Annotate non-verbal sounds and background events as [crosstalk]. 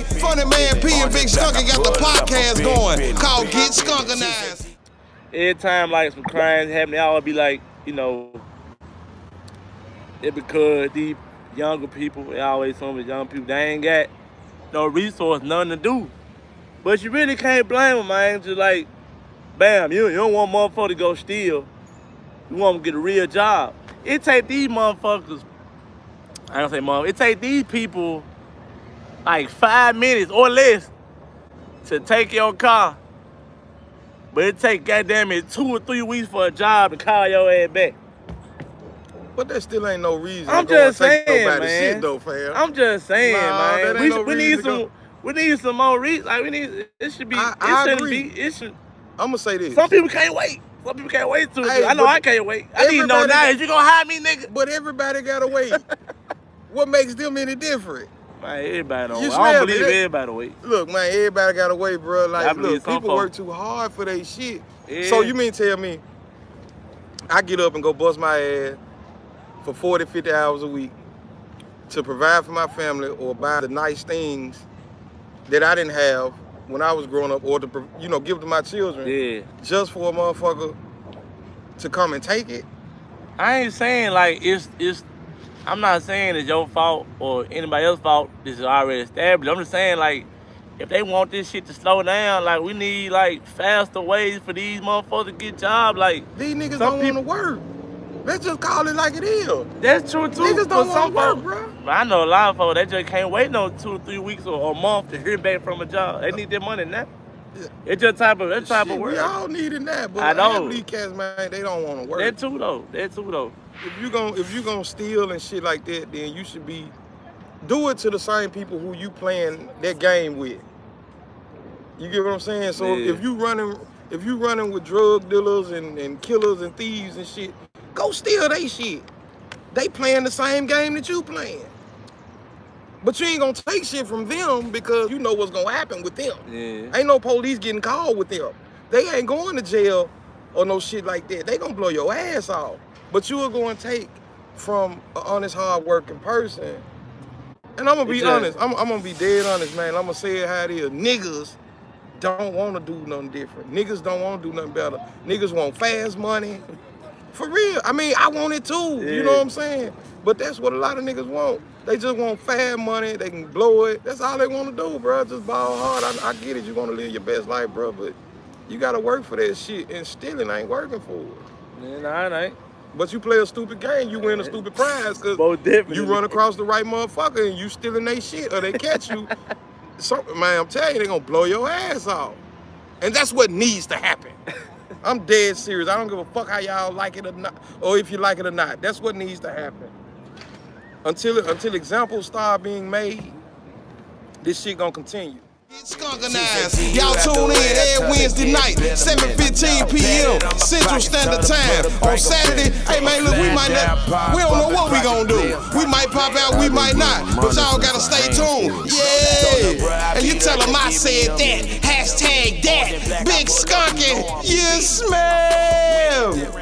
Funny Man P and Big Skunky got the podcast going called Get Skunkenized. Every time like some crimes happen, they always be like, you know, it because these younger people, they always some of the young people, they ain't got no resource, nothing to do. But you really can't blame them, man. Just like, bam, you, you don't want motherfucker to go steal. You want them to get a real job. It take these motherfuckers, I don't say mother, it take these people like five minutes or less to take your car. But it take goddamn it two or three weeks for a job to call your ass back. But that still ain't no reason. I'm just saying, man. Shit though, fam. I'm just saying, Nah, man. We, no we need some. go. We need some more reasons. Like we need. It should be. I- it shouldn't agree. be. It should. I'm gonna say this. Some people can't wait. Some people can't wait to. Hey, I know I can't wait. I need to know now. Is you gonna hire me, nigga? But everybody gotta wait. [laughs] what makes them any different? Man, everybody don't. You. I don't believe they- everybody wait. Look, man, everybody gotta wait, bro. Like, look, people folk- work too hard for their shit. Yeah. So you mean tell me I get up and go bust my ass for 40, 50 hours a week to provide for my family or buy the nice things that I didn't have when I was growing up or to, you know, give to my children Yeah. just for a motherfucker to come and take it? I ain't saying like it's it's. I'm not saying it's your fault or anybody else's fault. This is already established. I'm just saying like, if they want this shit to slow down, like we need like faster ways for these motherfuckers to get jobs. Like These niggas don't want to work. Let's just call it like it is. that's true too. Niggas don't wanna work, folks. bro. I know a lot of folks they just can't wait no two or three weeks or a month to hear back from a job. They need their money now. Yeah. It's just type of that type Shit, of work. we all needing that, but I know. these cats, man, they don't want to work. That too though. That too though. If you gon' if you gonna steal and shit like that, then you should be do it to the same people who you playing that game with. You get what I'm saying? So Yeah. if you running if you running with drug dealers and, and killers and thieves and shit, go steal they shit. They playing the same game that you playing. But you ain't gonna take shit from them because you know what's gonna happen with them. Yeah. Ain't no police getting called with them. They ain't going to jail or no shit like that. They gonna blow your ass off. But you are going to take from an honest, hard-working person. And I'm gonna be honest. I'm, I'm gonna be dead honest, man. I'm gonna say it how it is. Niggas don't want to do nothing different. Niggas don't want to do nothing better. Niggas want fast money. [laughs] For real. I mean, I want it too. You know what I'm saying? But that's what a lot of niggas want. They just want fast money. They can blow it. That's all they want to do, bro. Just ball hard. I, I get it. You want to live your best life, bro. But you gotta work for that shit. And stealing ain't working for it. Yeah, nah, it ain't. But you play a stupid game, you win a stupid prize because you run across the right motherfucker and you stealing their shit or they catch you. [laughs] Something, man, I'm telling you, they gonna blow your ass off. And that's what needs to happen. [laughs] I'm dead serious. I don't give a fuck how y'all like it or not, or if you like it or not. That's what needs to happen. Until until examples start being made, this shit gonna continue. Get Skunkenized. Y'all tune in every Wednesday night, 7:15 p.m. Central Standard Time. On Saturday, hey man, look, we might not, we don't know what we gonna do. We might pop out, we might not, but y'all gotta stay tuned. Yeah. And you tell them I said that. Hashtag that. Big Skunky. You smell.